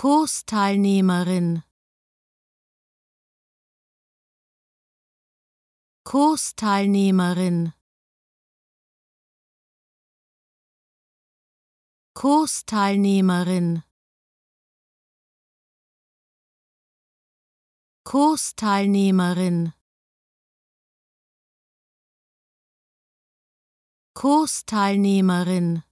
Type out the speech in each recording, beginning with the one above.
Kursteilnehmerin. Kursteilnehmerin. Kursteilnehmerin. Kursteilnehmerin. Kursteilnehmerin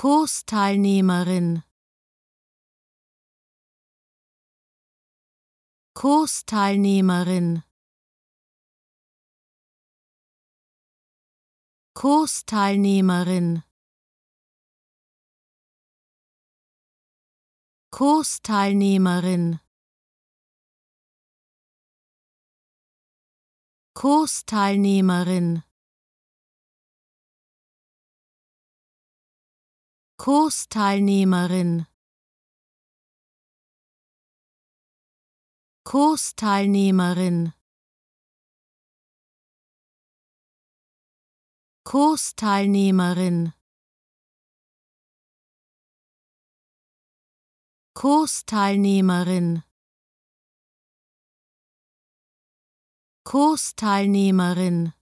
Kursteilnehmerin. Kursteilnehmerin. Kursteilnehmerin. Kursteilnehmerin. Kursteilnehmerin Kursteilnehmerin. Kursteilnehmerin. Kursteilnehmerin. Kursteilnehmerin. Kursteilnehmerin